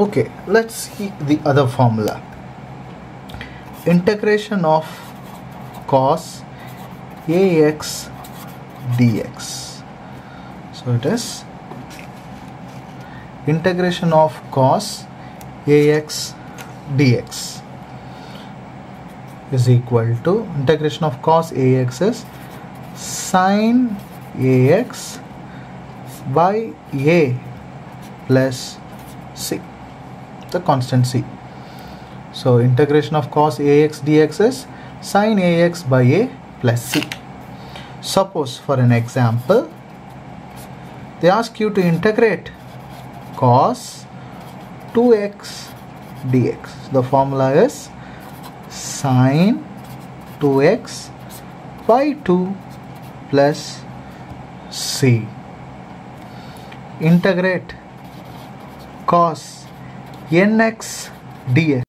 okay let's see the other formula. Integration of cos ax dx. So it is integration of cos ax dx is equal to integration of cos ax is sine ax by a plus c the constant c. So integration of cos ax dx is sine ax by a plus c. Suppose for an example they ask you to integrate cos 2x dx. The formula is sine 2x by 2 plus c. Integrate cos nx dx